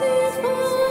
merciful.